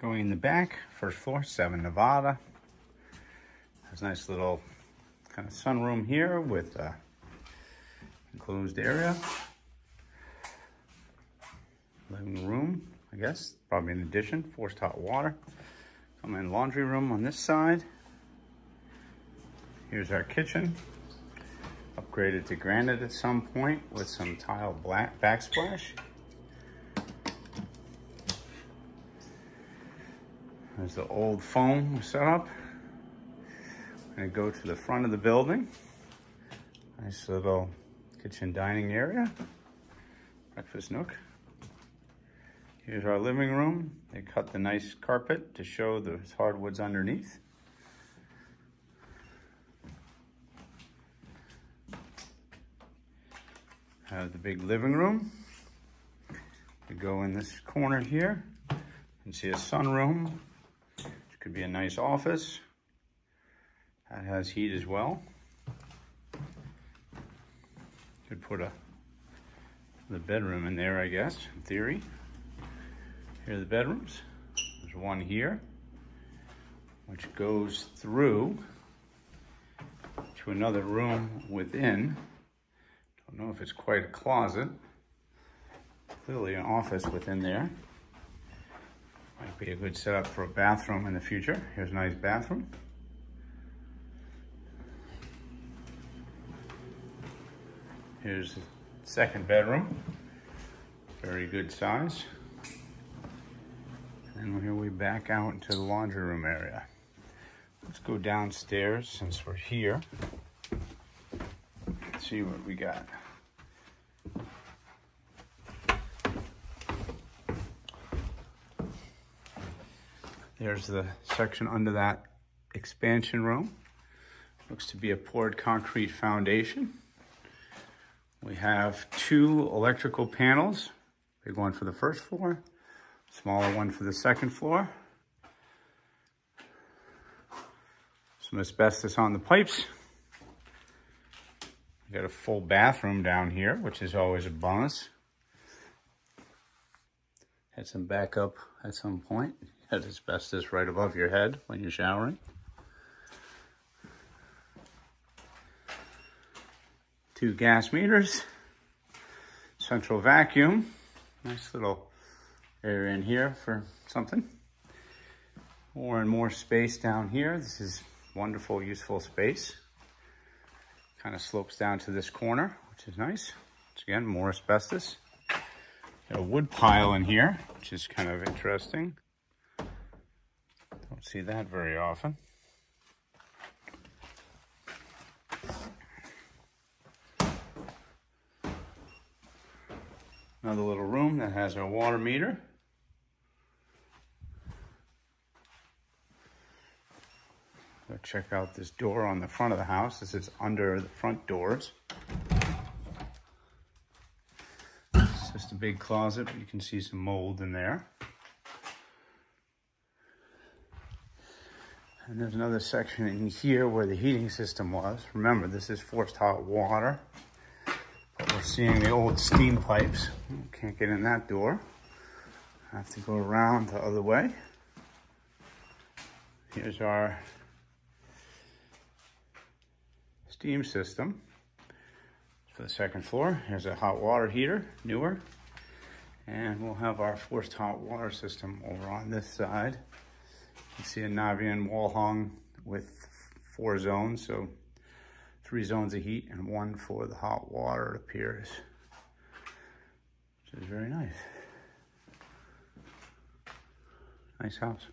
Going in the back, first floor, 7 Nevada. There's a nice little kind of sunroom here with a enclosed area. Living room, I guess, probably an addition, forced hot water. Come in laundry room on this side. Here's our kitchen. Upgraded to granite at some point with some tile black backsplash. There's the old foam setup. I'm gonna go to the front of the building. Nice little kitchen dining area, breakfast nook. Here's our living room. They cut the nice carpet to show the hardwoods underneath. Have the big living room. We go in this corner here and see a sunroom could be a nice office. That has heat as well. Could put a the bedroom in there, I guess, in theory. Here are the bedrooms. There's one here, which goes through to another room within. Don't know if it's quite a closet. Clearly an office within there. Might be a good setup for a bathroom in the future. Here's a nice bathroom. Here's the second bedroom. Very good size. And here we back out into the laundry room area. Let's go downstairs since we're here. Let's see what we got. There's the section under that expansion room. Looks to be a poured concrete foundation. We have two electrical panels. Big one for the first floor, smaller one for the second floor. Some asbestos on the pipes. We got a full bathroom down here, which is always a bonus. Had some backup at some point. Had asbestos right above your head when you're showering. Two gas meters. Central vacuum. Nice little area in here for something. More and more space down here. This is wonderful, useful space. Kind of slopes down to this corner, which is nice. Once again, more asbestos. Got a wood pile in here, which is kind of interesting. Don't see that very often. Another little room that has our water meter. check out this door on the front of the house. This is under the front doors. It's just a big closet, but you can see some mold in there. And there's another section in here where the heating system was. Remember, this is forced hot water. But we're seeing the old steam pipes. Can't get in that door. Have to go around the other way. Here's our steam system for the second floor. Here's a hot water heater, newer. And we'll have our forced hot water system over on this side. You see a Navien wall hung with four zones, so three zones of heat and one for the hot water, it appears. Which is very nice. Nice house.